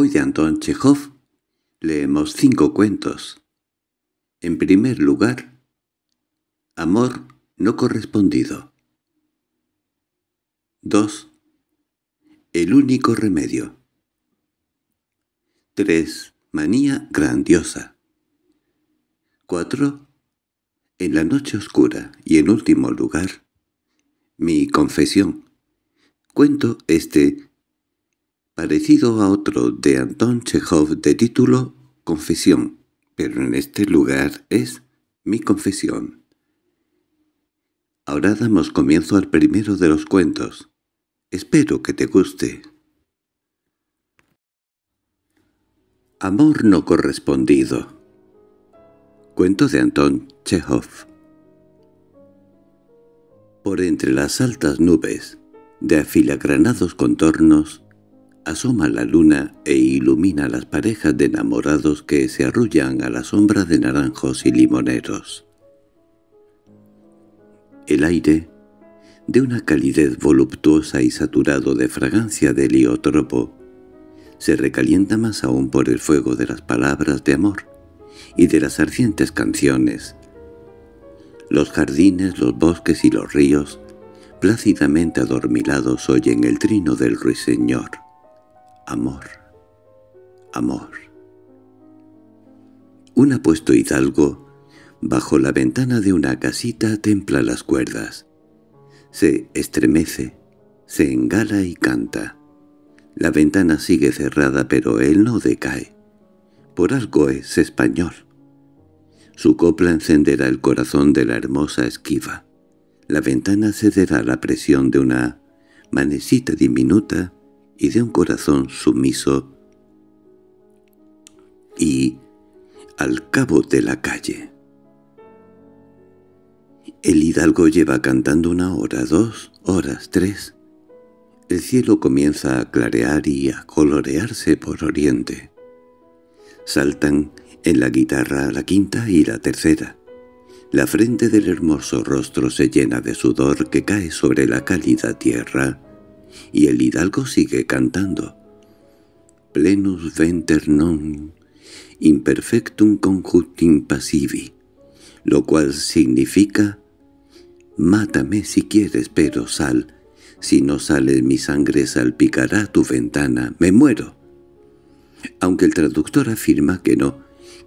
Hoy de Anton Chekhov leemos cinco cuentos. En primer lugar, Amor no correspondido. 2. El único remedio. 3. Manía grandiosa. 4. En la noche oscura y en último lugar, mi confesión. Cuento este parecido a otro de Anton Chekhov de título Confesión, pero en este lugar es mi confesión. Ahora damos comienzo al primero de los cuentos. Espero que te guste. Amor no correspondido Cuento de Anton Chekhov Por entre las altas nubes, de afilagranados contornos, asoma la luna e ilumina las parejas de enamorados que se arrullan a la sombra de naranjos y limoneros. El aire, de una calidez voluptuosa y saturado de fragancia de heliotropo, se recalienta más aún por el fuego de las palabras de amor y de las ardientes canciones. Los jardines, los bosques y los ríos, plácidamente adormilados oyen el trino del ruiseñor. Amor, amor. Un apuesto hidalgo bajo la ventana de una casita templa las cuerdas. Se estremece, se engala y canta. La ventana sigue cerrada pero él no decae. Por algo es español. Su copla encenderá el corazón de la hermosa esquiva. La ventana cederá la presión de una manecita diminuta y de un corazón sumiso y al cabo de la calle. El hidalgo lleva cantando una hora, dos horas, tres. El cielo comienza a clarear y a colorearse por oriente. Saltan en la guitarra la quinta y la tercera. La frente del hermoso rostro se llena de sudor que cae sobre la cálida tierra, y el hidalgo sigue cantando. Plenus venter non imperfectum conjunctim passivi, lo cual significa Mátame si quieres, pero sal. Si no sales mi sangre salpicará tu ventana. Me muero. Aunque el traductor afirma que no,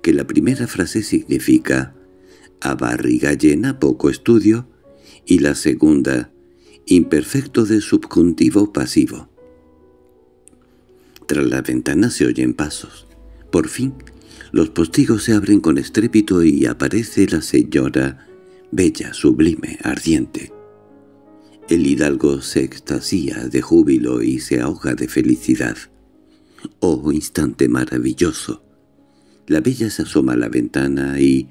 que la primera frase significa a barriga llena poco estudio y la segunda imperfecto de subjuntivo pasivo. Tras la ventana se oyen pasos. Por fin, los postigos se abren con estrépito y aparece la señora bella, sublime, ardiente. El hidalgo se extasía de júbilo y se ahoga de felicidad. ¡Oh, instante maravilloso! La bella se asoma a la ventana y,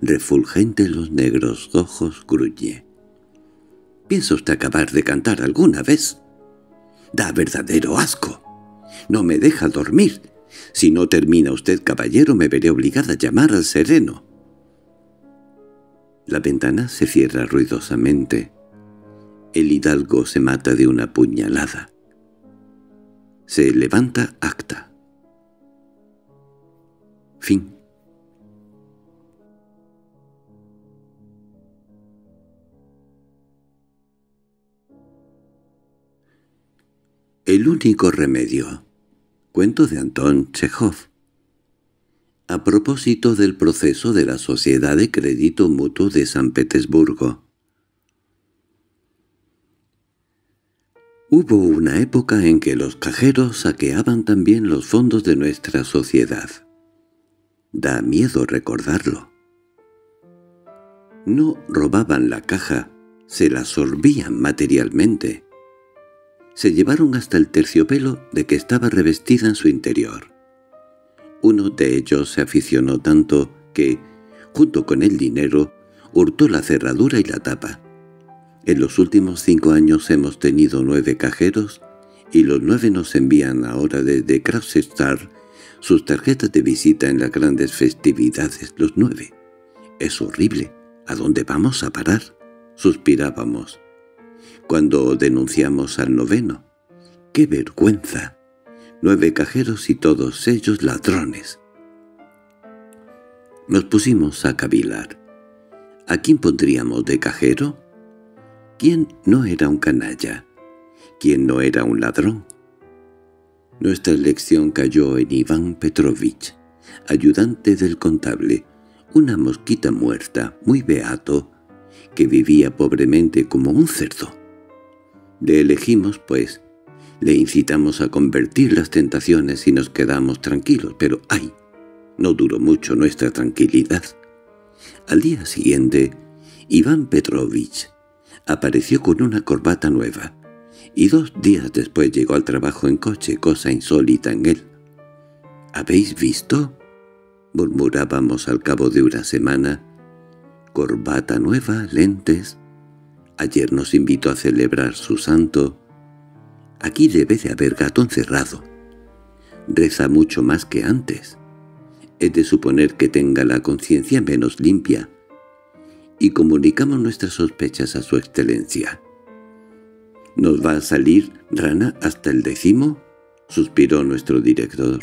refulgente los negros ojos, gruñe. ¿Piensa usted acabar de cantar alguna vez? Da verdadero asco. No me deja dormir. Si no termina usted, caballero, me veré obligada a llamar al sereno. La ventana se cierra ruidosamente. El hidalgo se mata de una puñalada. Se levanta acta. Fin. El único remedio. Cuento de Anton Chekhov a propósito del proceso de la Sociedad de Crédito Mutuo de San Petersburgo. Hubo una época en que los cajeros saqueaban también los fondos de nuestra sociedad. Da miedo recordarlo. No robaban la caja, se la sorbían materialmente. Se llevaron hasta el terciopelo de que estaba revestida en su interior. Uno de ellos se aficionó tanto que, junto con el dinero, hurtó la cerradura y la tapa. En los últimos cinco años hemos tenido nueve cajeros y los nueve nos envían ahora desde Krausstar sus tarjetas de visita en las grandes festividades, los nueve. Es horrible. ¿A dónde vamos a parar? Suspirábamos. Cuando denunciamos al noveno. ¡Qué vergüenza! Nueve cajeros y todos ellos ladrones. Nos pusimos a cavilar. ¿A quién pondríamos de cajero? ¿Quién no era un canalla? ¿Quién no era un ladrón? Nuestra elección cayó en Iván Petrovich, ayudante del contable, una mosquita muerta, muy beato, que vivía pobremente como un cerdo. Le elegimos, pues, le incitamos a convertir las tentaciones y nos quedamos tranquilos, pero ¡ay! No duró mucho nuestra tranquilidad. Al día siguiente, Iván Petrovich apareció con una corbata nueva, y dos días después llegó al trabajo en coche, cosa insólita en él. —¿Habéis visto? —murmurábamos al cabo de una semana. —Corbata nueva, lentes. Ayer nos invitó a celebrar su santo. Aquí debe de haber gato encerrado. Reza mucho más que antes. Es de suponer que tenga la conciencia menos limpia. Y comunicamos nuestras sospechas a su excelencia. —¿Nos va a salir rana hasta el décimo? —suspiró nuestro director.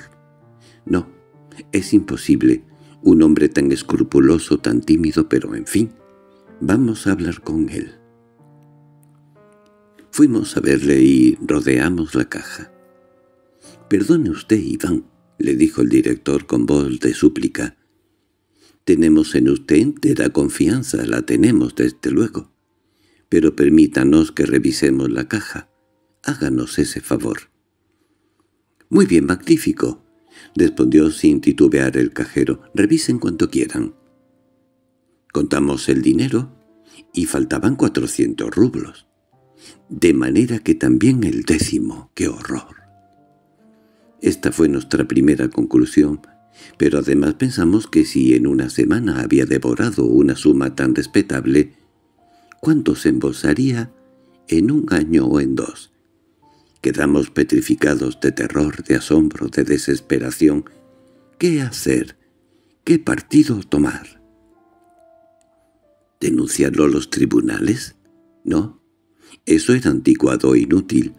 —No, es imposible. Un hombre tan escrupuloso, tan tímido, pero en fin, vamos a hablar con él. Fuimos a verle y rodeamos la caja. «Perdone usted, Iván», le dijo el director con voz de súplica. «Tenemos en usted entera confianza, la tenemos desde luego. Pero permítanos que revisemos la caja. Háganos ese favor». «Muy bien, magnífico», respondió sin titubear el cajero. «Revisen cuanto quieran». Contamos el dinero y faltaban cuatrocientos rublos. De manera que también el décimo. ¡Qué horror! Esta fue nuestra primera conclusión, pero además pensamos que si en una semana había devorado una suma tan respetable, ¿cuánto se embolsaría en un año o en dos? Quedamos petrificados de terror, de asombro, de desesperación. ¿Qué hacer? ¿Qué partido tomar? ¿Denunciarlo a los tribunales? No. Eso era anticuado e inútil.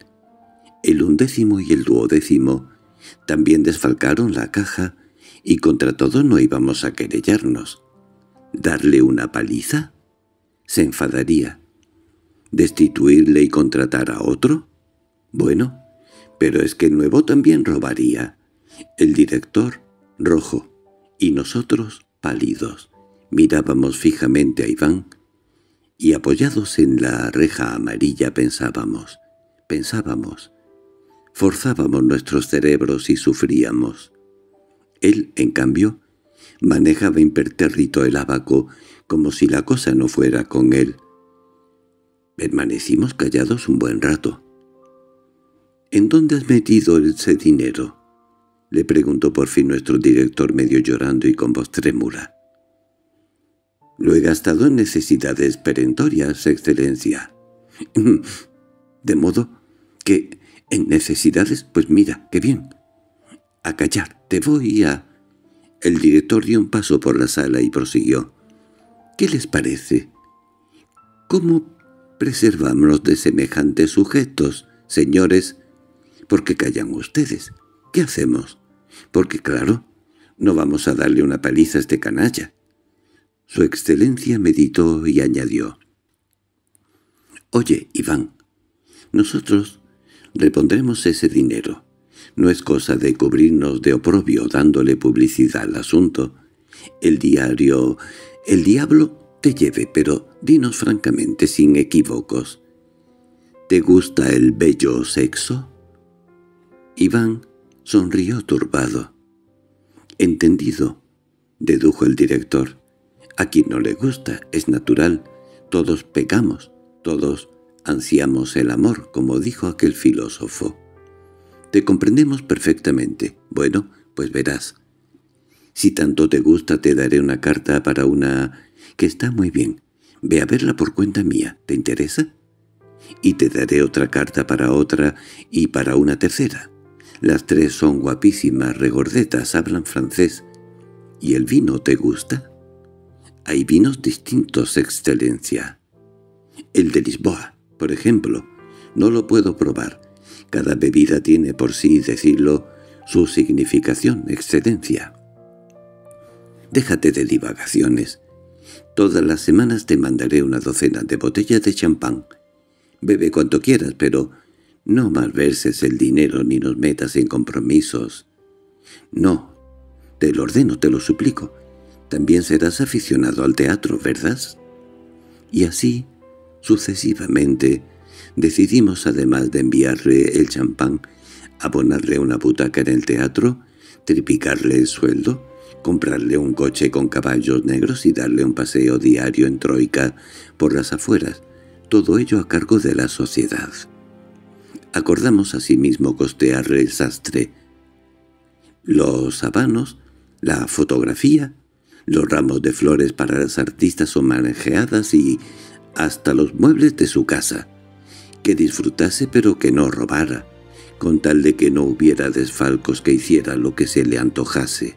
El undécimo y el duodécimo también desfalcaron la caja y contra todo no íbamos a querellarnos. ¿Darle una paliza? Se enfadaría. ¿Destituirle y contratar a otro? Bueno, pero es que nuevo también robaría. El director, rojo, y nosotros, pálidos. Mirábamos fijamente a Iván, y apoyados en la reja amarilla pensábamos, pensábamos, forzábamos nuestros cerebros y sufríamos. Él, en cambio, manejaba impertérrito el abaco como si la cosa no fuera con él. Permanecimos callados un buen rato. —¿En dónde has metido ese dinero? —le preguntó por fin nuestro director medio llorando y con voz trémula. —Lo he gastado en necesidades perentorias, excelencia. —¿De modo que en necesidades? Pues mira, qué bien. A callar, te voy a... El director dio un paso por la sala y prosiguió. —¿Qué les parece? ¿Cómo preservamos de semejantes sujetos, señores ¿Por qué callan ustedes? ¿Qué hacemos? Porque, claro, no vamos a darle una paliza a este canalla. Su excelencia meditó y añadió. Oye, Iván, nosotros repondremos ese dinero. No es cosa de cubrirnos de oprobio dándole publicidad al asunto. El diario... el diablo te lleve, pero dinos francamente, sin equívocos. ¿Te gusta el bello sexo? Iván sonrió turbado. «Entendido», dedujo el director. «A quien no le gusta, es natural. Todos pecamos, todos ansiamos el amor, como dijo aquel filósofo. Te comprendemos perfectamente. Bueno, pues verás. Si tanto te gusta te daré una carta para una... que está muy bien. Ve a verla por cuenta mía. ¿Te interesa? Y te daré otra carta para otra y para una tercera. Las tres son guapísimas, regordetas, hablan francés. ¿Y el vino te gusta? Hay vinos distintos, excelencia. El de Lisboa, por ejemplo, no lo puedo probar. Cada bebida tiene por sí decirlo su significación, excedencia. Déjate de divagaciones. Todas las semanas te mandaré una docena de botellas de champán. Bebe cuanto quieras, pero no malverses el dinero ni nos metas en compromisos. No, te lo ordeno, te lo suplico. También serás aficionado al teatro, ¿verdad? Y así, sucesivamente, decidimos además de enviarle el champán, abonarle una butaca en el teatro, triplicarle el sueldo, comprarle un coche con caballos negros y darle un paseo diario en troika por las afueras, todo ello a cargo de la sociedad. Acordamos asimismo costearle el sastre, los habanos, la fotografía, los ramos de flores para las artistas homenajeadas y hasta los muebles de su casa, que disfrutase pero que no robara, con tal de que no hubiera desfalcos que hiciera lo que se le antojase.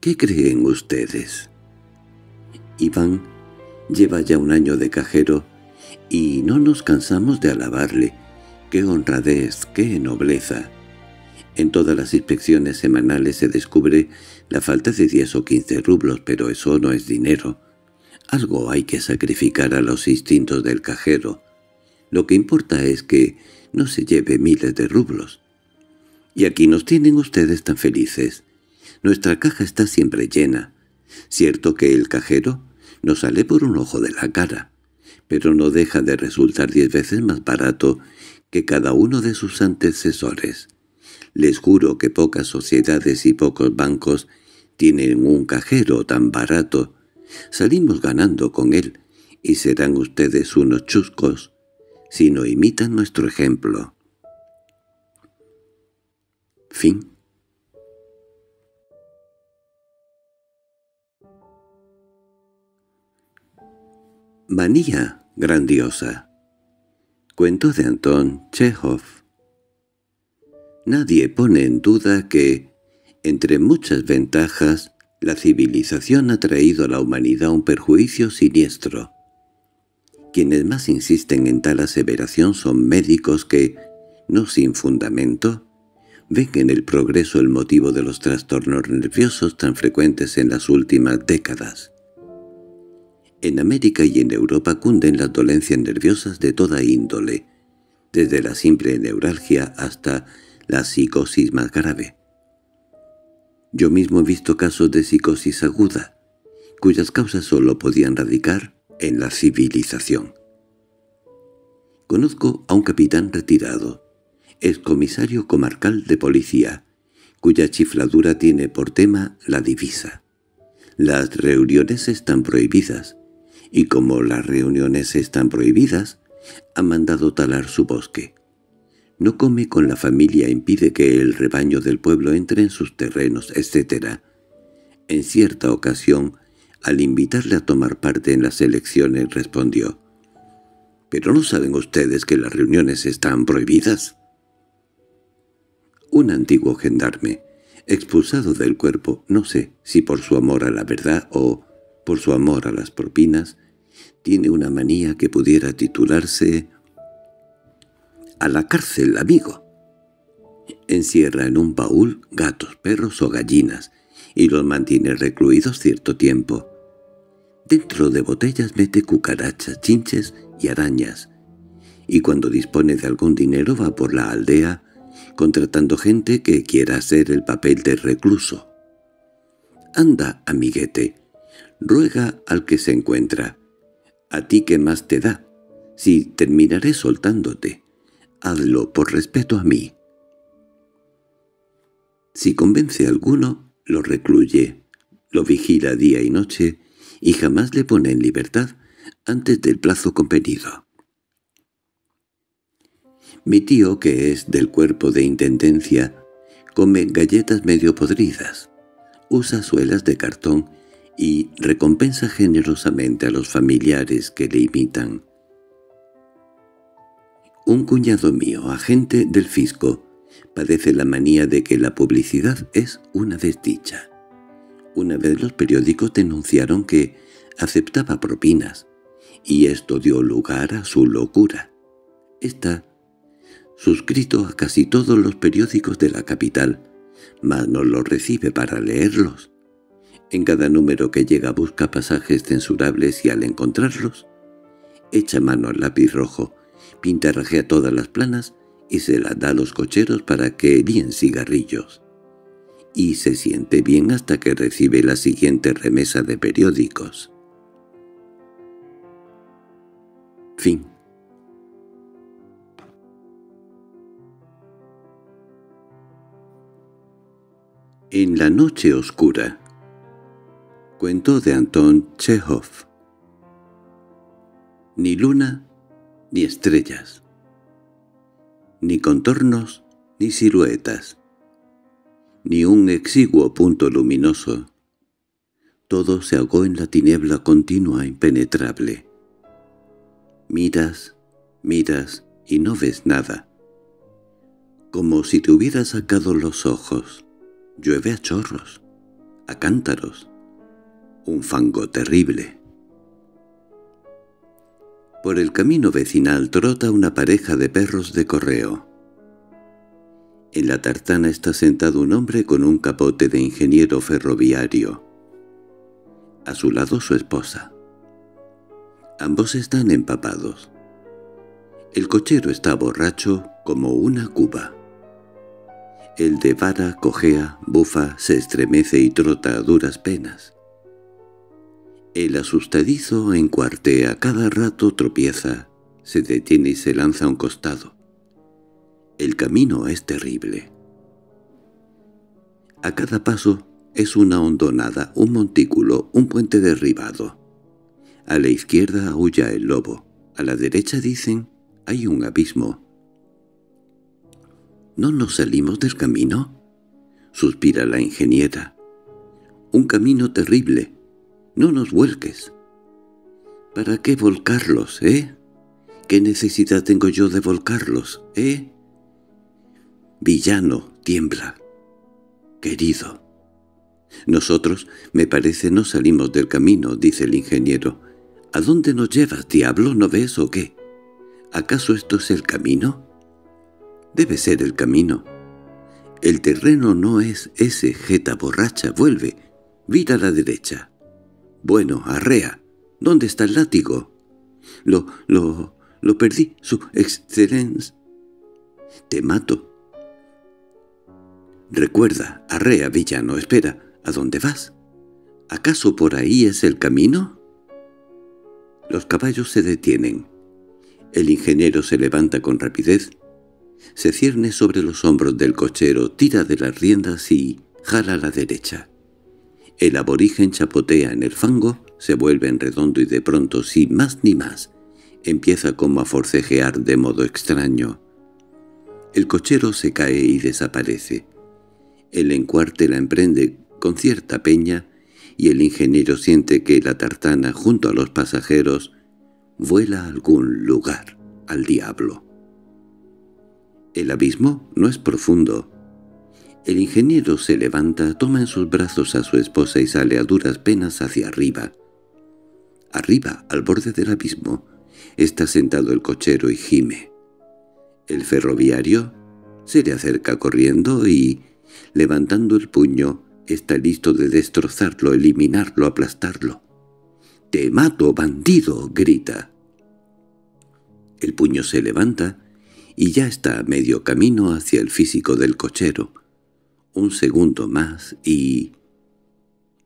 ¿Qué creen ustedes? Iván lleva ya un año de cajero y no nos cansamos de alabarle. ¡Qué honradez, qué nobleza! En todas las inspecciones semanales se descubre la falta de 10 o 15 rublos, pero eso no es dinero. Algo hay que sacrificar a los instintos del cajero. Lo que importa es que no se lleve miles de rublos. Y aquí nos tienen ustedes tan felices. Nuestra caja está siempre llena. Cierto que el cajero nos sale por un ojo de la cara, pero no deja de resultar diez veces más barato que cada uno de sus antecesores. Les juro que pocas sociedades y pocos bancos tienen un cajero tan barato. Salimos ganando con él, y serán ustedes unos chuscos si no imitan nuestro ejemplo. Fin Manía grandiosa Cuento de Anton Chekhov Nadie pone en duda que, entre muchas ventajas, la civilización ha traído a la humanidad un perjuicio siniestro. Quienes más insisten en tal aseveración son médicos que, no sin fundamento, ven en el progreso el motivo de los trastornos nerviosos tan frecuentes en las últimas décadas. En América y en Europa cunden las dolencias nerviosas de toda índole, desde la simple neuralgia hasta la psicosis más grave. Yo mismo he visto casos de psicosis aguda, cuyas causas solo podían radicar en la civilización. Conozco a un capitán retirado, excomisario comarcal de policía, cuya chifladura tiene por tema la divisa. Las reuniones están prohibidas, y como las reuniones están prohibidas, ha mandado talar su bosque. No come con la familia, impide que el rebaño del pueblo entre en sus terrenos, etc. En cierta ocasión, al invitarle a tomar parte en las elecciones, respondió, «¿Pero no saben ustedes que las reuniones están prohibidas?» Un antiguo gendarme, expulsado del cuerpo, no sé si por su amor a la verdad o por su amor a las propinas, tiene una manía que pudiera titularse a la cárcel, amigo. Encierra en un baúl gatos, perros o gallinas, y los mantiene recluidos cierto tiempo. Dentro de botellas mete cucarachas, chinches y arañas, y cuando dispone de algún dinero va por la aldea, contratando gente que quiera hacer el papel de recluso. Anda, amiguete, ruega al que se encuentra. A ti que más te da, si terminaré soltándote hazlo por respeto a mí. Si convence a alguno, lo recluye, lo vigila día y noche y jamás le pone en libertad antes del plazo convenido. Mi tío, que es del cuerpo de intendencia, come galletas medio podridas, usa suelas de cartón y recompensa generosamente a los familiares que le imitan. Un cuñado mío, agente del fisco, padece la manía de que la publicidad es una desdicha. Una vez los periódicos denunciaron que aceptaba propinas, y esto dio lugar a su locura. Esta suscrito a casi todos los periódicos de la capital, mas no los recibe para leerlos. En cada número que llega busca pasajes censurables y al encontrarlos, echa mano al lápiz rojo, pintarrajea todas las planas y se las da a los cocheros para que eríen cigarrillos. Y se siente bien hasta que recibe la siguiente remesa de periódicos. Fin En la noche oscura Cuento de Anton Chekhov Ni luna ni estrellas Ni contornos ni siluetas Ni un exiguo punto luminoso. Todo se ahogó en la tiniebla continua impenetrable. Miras, miras y no ves nada. Como si te hubiera sacado los ojos. Llueve a chorros, a cántaros, un fango terrible. Por el camino vecinal trota una pareja de perros de correo. En la tartana está sentado un hombre con un capote de ingeniero ferroviario. A su lado su esposa. Ambos están empapados. El cochero está borracho como una cuba. El de vara cojea, bufa, se estremece y trota a duras penas. El asustadizo encuartea, cada rato tropieza, se detiene y se lanza a un costado. El camino es terrible. A cada paso es una hondonada, un montículo, un puente derribado. A la izquierda aúlla el lobo, a la derecha dicen hay un abismo. ¿No nos salimos del camino? Suspira la ingeniera. Un camino terrible. No nos vuelques. ¿Para qué volcarlos, eh? ¿Qué necesidad tengo yo de volcarlos, eh? Villano, tiembla. Querido. Nosotros, me parece, no salimos del camino, dice el ingeniero. ¿A dónde nos llevas, diablo? ¿No ves o qué? ¿Acaso esto es el camino? Debe ser el camino. El terreno no es ese jeta borracha. Vuelve. Vira a la derecha. Bueno, arrea. ¿Dónde está el látigo? Lo, lo, lo perdí, su excelencia. Te mato. Recuerda, arrea, villano, espera. ¿A dónde vas? ¿Acaso por ahí es el camino? Los caballos se detienen. El ingeniero se levanta con rapidez se cierne sobre los hombros del cochero, tira de las riendas y jala a la derecha. El aborigen chapotea en el fango, se vuelve en redondo y de pronto, sin más ni más, empieza como a forcejear de modo extraño. El cochero se cae y desaparece. El encuarte la emprende con cierta peña y el ingeniero siente que la tartana, junto a los pasajeros, vuela a algún lugar, al diablo. El abismo no es profundo. El ingeniero se levanta, toma en sus brazos a su esposa y sale a duras penas hacia arriba. Arriba, al borde del abismo, está sentado el cochero y gime. El ferroviario se le acerca corriendo y, levantando el puño, está listo de destrozarlo, eliminarlo, aplastarlo. —¡Te mato, bandido! —grita. El puño se levanta y ya está a medio camino hacia el físico del cochero. Un segundo más y...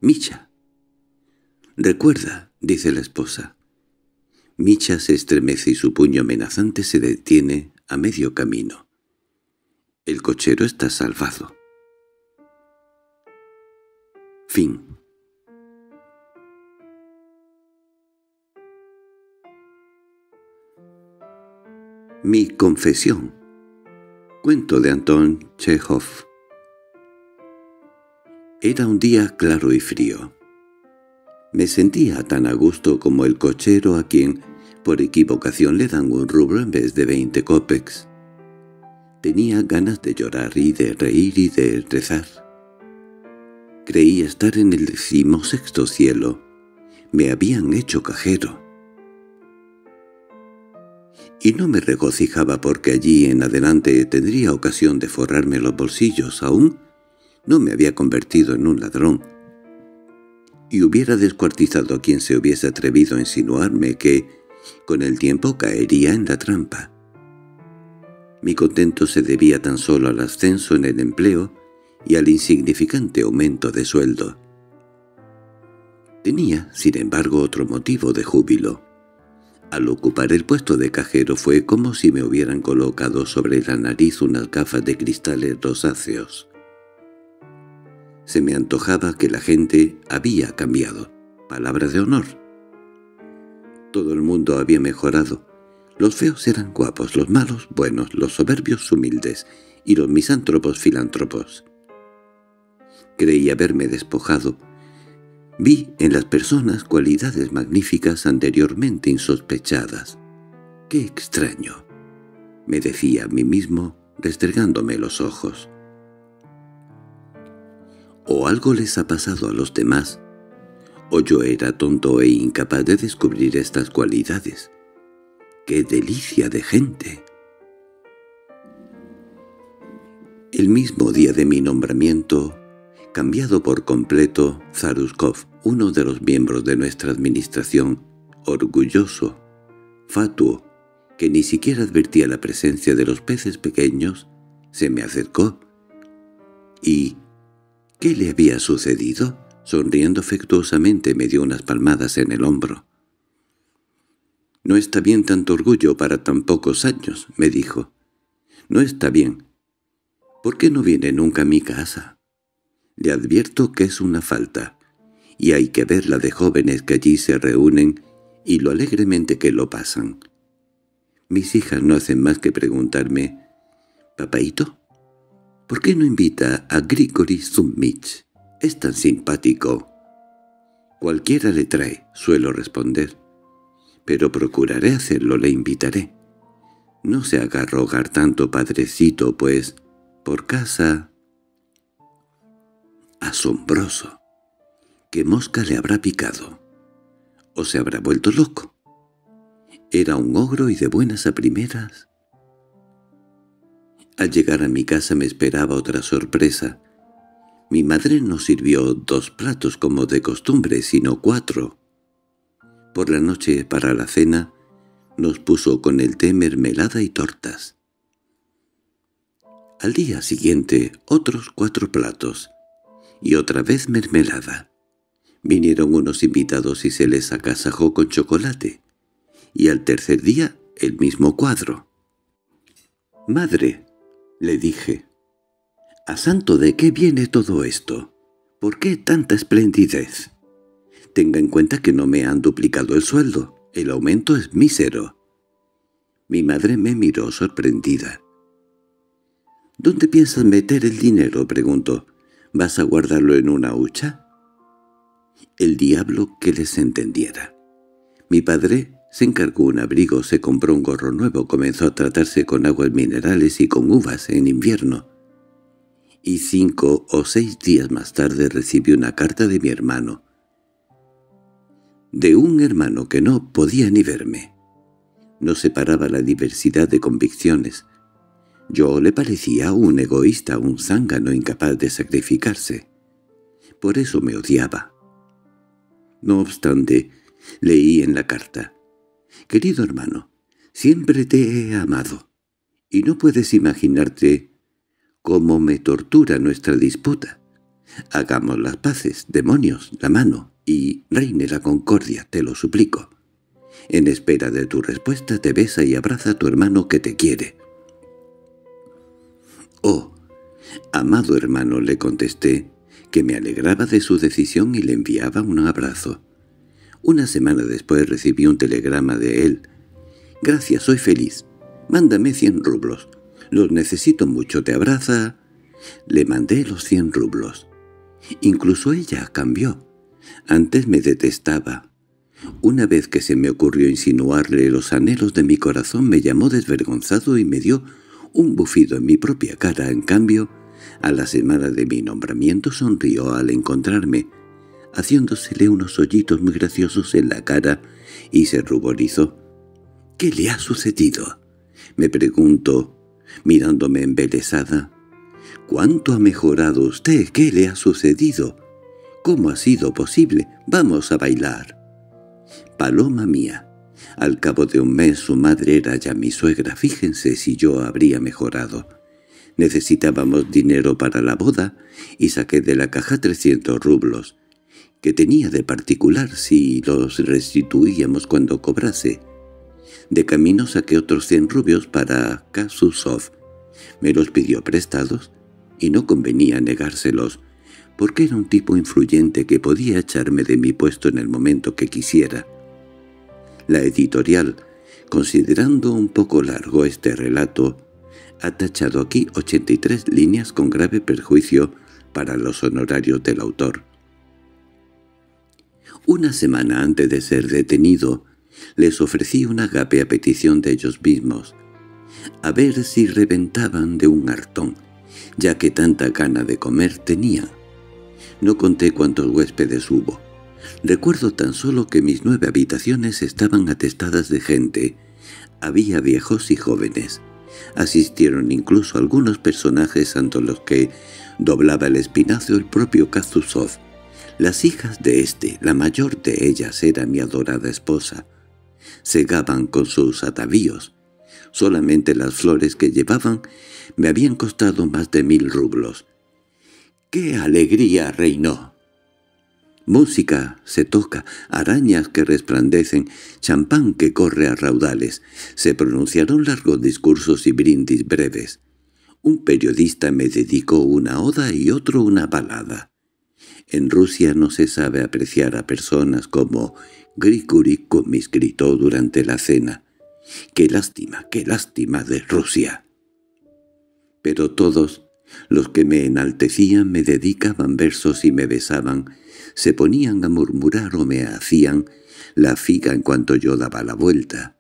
—Micha. —Recuerda —dice la esposa. Micha se estremece y su puño amenazante se detiene a medio camino. El cochero está salvado. Fin Mi confesión. Cuento de Anton Chekhov. Era un día claro y frío. Me sentía tan a gusto como el cochero a quien, por equivocación, le dan un rubro en vez de veinte copex. Tenía ganas de llorar y de reír y de rezar. Creía estar en el decimosexto cielo. Me habían hecho cajero y no me regocijaba porque allí en adelante tendría ocasión de forrarme los bolsillos aún. No me había convertido en un ladrón. Y hubiera descuartizado a quien se hubiese atrevido a insinuarme que, con el tiempo, caería en la trampa. Mi contento se debía tan solo al ascenso en el empleo y al insignificante aumento de sueldo. Tenía, sin embargo, otro motivo de júbilo. Al ocupar el puesto de cajero fue como si me hubieran colocado sobre la nariz unas gafas de cristales rosáceos. Se me antojaba que la gente había cambiado. Palabra de honor. Todo el mundo había mejorado. Los feos eran guapos, los malos buenos, los soberbios humildes y los misántropos filántropos. Creí haberme despojado, Vi en las personas cualidades magníficas anteriormente insospechadas. ¡Qué extraño! me decía a mí mismo, restregándome los ojos. O algo les ha pasado a los demás, o yo era tonto e incapaz de descubrir estas cualidades. ¡Qué delicia de gente! El mismo día de mi nombramiento, Cambiado por completo, Zaruskov, uno de los miembros de nuestra administración, orgulloso, fatuo, que ni siquiera advertía la presencia de los peces pequeños, se me acercó. ¿Y qué le había sucedido? Sonriendo afectuosamente me dio unas palmadas en el hombro. «No está bien tanto orgullo para tan pocos años», me dijo. «No está bien. ¿Por qué no viene nunca a mi casa?» Le advierto que es una falta, y hay que ver la de jóvenes que allí se reúnen y lo alegremente que lo pasan. Mis hijas no hacen más que preguntarme, «Papaito, ¿por qué no invita a Grigory Zummich? Es tan simpático». «Cualquiera le trae», suelo responder. «Pero procuraré hacerlo, le invitaré». «No se haga rogar tanto, padrecito, pues, por casa asombroso. ¿Qué mosca le habrá picado? ¿O se habrá vuelto loco? ¿Era un ogro y de buenas a primeras? Al llegar a mi casa me esperaba otra sorpresa. Mi madre no sirvió dos platos como de costumbre, sino cuatro. Por la noche, para la cena, nos puso con el té mermelada y tortas. Al día siguiente, otros cuatro platos, y otra vez mermelada. Vinieron unos invitados y se les acasajó con chocolate, y al tercer día el mismo cuadro. «Madre», le dije, «¿a santo de qué viene todo esto? ¿Por qué tanta esplendidez? Tenga en cuenta que no me han duplicado el sueldo, el aumento es mísero». Mi madre me miró sorprendida. «¿Dónde piensas meter el dinero?» preguntó. ¿Vas a guardarlo en una hucha? El diablo que les entendiera. Mi padre se encargó un abrigo, se compró un gorro nuevo, comenzó a tratarse con aguas minerales y con uvas en invierno. Y cinco o seis días más tarde recibí una carta de mi hermano. De un hermano que no podía ni verme. No separaba la diversidad de convicciones, yo le parecía un egoísta, un zángano incapaz de sacrificarse. Por eso me odiaba. No obstante, leí en la carta, «Querido hermano, siempre te he amado, y no puedes imaginarte cómo me tortura nuestra disputa. Hagamos las paces, demonios, la mano, y reine la concordia, te lo suplico. En espera de tu respuesta te besa y abraza a tu hermano que te quiere». «Oh, amado hermano», le contesté, que me alegraba de su decisión y le enviaba un abrazo. Una semana después recibí un telegrama de él. «Gracias, soy feliz. Mándame cien rublos. Los necesito mucho, ¿te abraza?» Le mandé los cien rublos. Incluso ella cambió. Antes me detestaba. Una vez que se me ocurrió insinuarle los anhelos de mi corazón me llamó desvergonzado y me dio un bufido en mi propia cara, en cambio, a la semana de mi nombramiento sonrió al encontrarme, haciéndosele unos hoyitos muy graciosos en la cara, y se ruborizó. ¿Qué le ha sucedido? Me pregunto, mirándome embelesada. ¿Cuánto ha mejorado usted? ¿Qué le ha sucedido? ¿Cómo ha sido posible? Vamos a bailar. Paloma mía, al cabo de un mes su madre era ya mi suegra. Fíjense si yo habría mejorado. Necesitábamos dinero para la boda y saqué de la caja 300 rublos, que tenía de particular si los restituíamos cuando cobrase. De camino saqué otros 100 rubios para Kasusov. Me los pidió prestados y no convenía negárselos, porque era un tipo influyente que podía echarme de mi puesto en el momento que quisiera. La editorial, considerando un poco largo este relato, ha tachado aquí 83 líneas con grave perjuicio para los honorarios del autor. Una semana antes de ser detenido, les ofrecí un agape a petición de ellos mismos, a ver si reventaban de un hartón, ya que tanta gana de comer tenía. No conté cuántos huéspedes hubo. Recuerdo tan solo que mis nueve habitaciones estaban atestadas de gente. Había viejos y jóvenes. Asistieron incluso algunos personajes ante los que doblaba el espinazo el propio Kazusov. Las hijas de éste, la mayor de ellas era mi adorada esposa. Segaban con sus atavíos. Solamente las flores que llevaban me habían costado más de mil rublos. ¡Qué alegría reinó! Música se toca, arañas que resplandecen, champán que corre a raudales. Se pronunciaron largos discursos y brindis breves. Un periodista me dedicó una oda y otro una balada. En Rusia no se sabe apreciar a personas como Grigori Kumis gritó durante la cena. ¡Qué lástima, qué lástima de Rusia! Pero todos, los que me enaltecían me dedicaban versos y me besaban, se ponían a murmurar o me hacían la figa en cuanto yo daba la vuelta.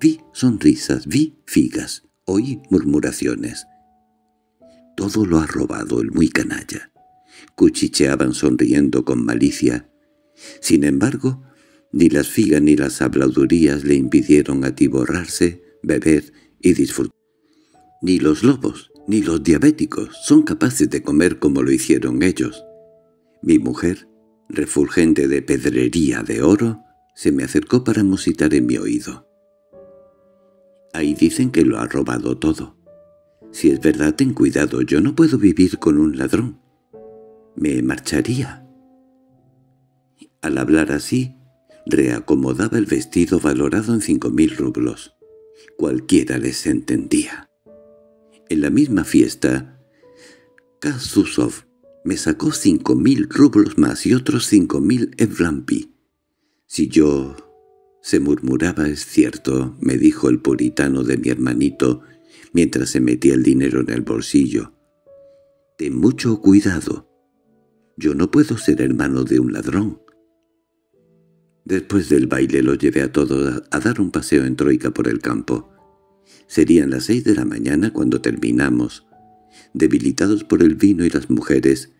Vi sonrisas, vi figas, oí murmuraciones. Todo lo ha robado el muy canalla. Cuchicheaban sonriendo con malicia. Sin embargo, ni las figas ni las habladurías le impidieron atiborrarse, beber y disfrutar. Ni los lobos, ni los diabéticos son capaces de comer como lo hicieron ellos. Mi mujer, refulgente de pedrería de oro, se me acercó para musitar en mi oído. Ahí dicen que lo ha robado todo. Si es verdad, ten cuidado, yo no puedo vivir con un ladrón. Me marcharía. Al hablar así, reacomodaba el vestido valorado en cinco mil rublos. Cualquiera les entendía. En la misma fiesta, Kazusov me sacó cinco mil rublos más y otros cinco mil evlampi. Si yo... se murmuraba es cierto, me dijo el puritano de mi hermanito, mientras se metía el dinero en el bolsillo. Ten mucho cuidado. Yo no puedo ser hermano de un ladrón. Después del baile lo llevé a todos a dar un paseo en troika por el campo. Serían las seis de la mañana cuando terminamos. Debilitados por el vino y las mujeres,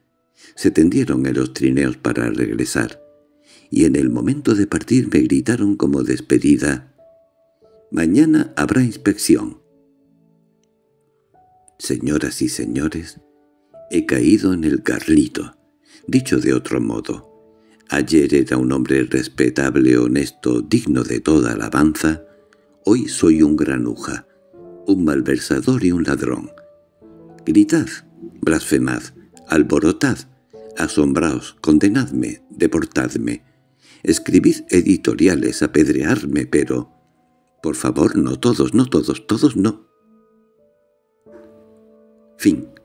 se tendieron en los trineos para regresar, y en el momento de partir me gritaron como despedida, «Mañana habrá inspección». Señoras y señores, he caído en el Carlito. Dicho de otro modo, ayer era un hombre respetable, honesto, digno de toda alabanza, hoy soy un granuja, un malversador y un ladrón. Gritad, blasfemad, alborotad, asombraos, condenadme, deportadme, escribid editoriales, apedrearme, pero... Por favor, no todos, no todos, todos no. Fin